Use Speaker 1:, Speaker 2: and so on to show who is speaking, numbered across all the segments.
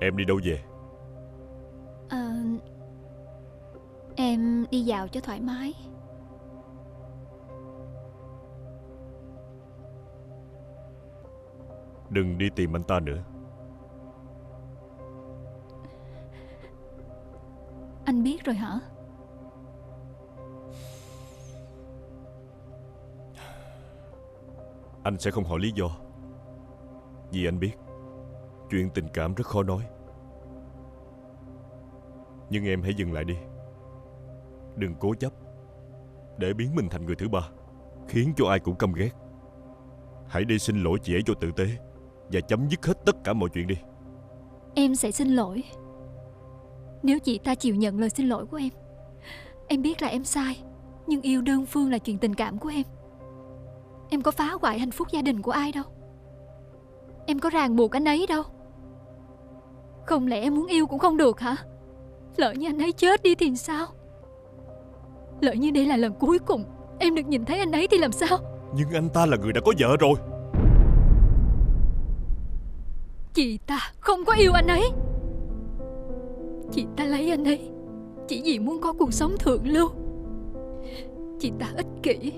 Speaker 1: Em đi đâu về?
Speaker 2: Ờ, Em đi dạo cho thoải mái.
Speaker 1: Đừng đi tìm anh ta nữa.
Speaker 2: Anh biết rồi hả?
Speaker 1: Anh sẽ không hỏi lý do. Vì anh biết Chuyện tình cảm rất khó nói. Nhưng em hãy dừng lại đi. Đừng cố chấp. Để biến mình thành người thứ ba, Khiến cho ai cũng căm ghét. Hãy đi xin lỗi chị ấy cho tử tế Và chấm dứt hết tất cả mọi chuyện đi.
Speaker 2: Em sẽ xin lỗi. Nếu chị ta chịu nhận lời xin lỗi của em Em biết là em sai, Nhưng yêu đơn phương là chuyện tình cảm của em. Em có phá hoại hạnh phúc gia đình của ai đâu. Em có ràng buộc anh ấy đâu. Không lẽ em muốn yêu cũng không được hả? Lỡ như anh ấy chết đi thì sao? Lỡ như đây là lần cuối cùng Em được nhìn thấy anh ấy thì làm sao?
Speaker 1: Nhưng anh ta là người đã có vợ rồi.
Speaker 2: Chị ta không có yêu anh ấy. Chị ta lấy anh ấy Chỉ vì muốn có cuộc sống thượng lưu. Chị ta ích kỷ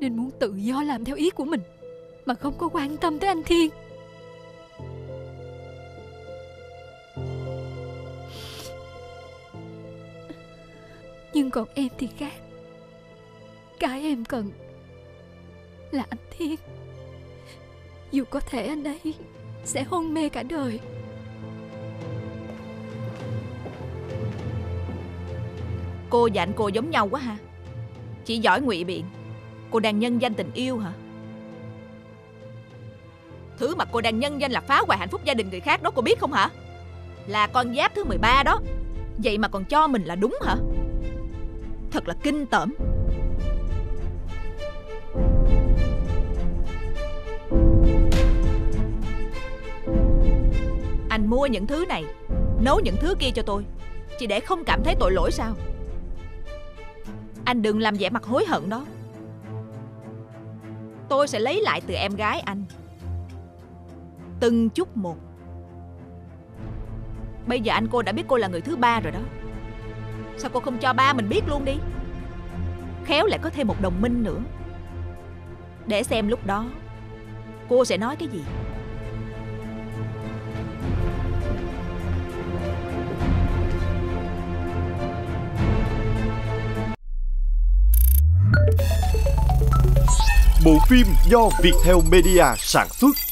Speaker 2: Nên muốn tự do làm theo ý của mình Mà không có quan tâm tới anh Thiên Nhưng còn em thì khác. Cái em cần Là anh Thiên. Dù có thể anh ấy Sẽ hôn mê cả đời.
Speaker 3: Cô và anh cô giống nhau quá ha. Chỉ giỏi ngụy biện. Cô đang nhân danh tình yêu hả? Thứ mà cô đang nhân danh là phá hoại hạnh phúc gia đình người khác đó, cô biết không hả? Là con giáp thứ 13 đó. Vậy mà còn cho mình là đúng hả? Thật là kinh tởm. Anh mua những thứ này, Nấu những thứ kia cho tôi. Chỉ để không cảm thấy tội lỗi sao? Anh đừng làm vẻ mặt hối hận đó. Tôi sẽ lấy lại từ em gái anh. Từng chút một. Bây giờ anh cô đã biết cô là người thứ ba rồi đó. Sao cô không cho ba mình biết luôn đi? Khéo lại có thêm một đồng minh nữa. Để xem lúc đó, Cô sẽ nói cái gì.
Speaker 4: Bộ phim do Viettel Media sản xuất.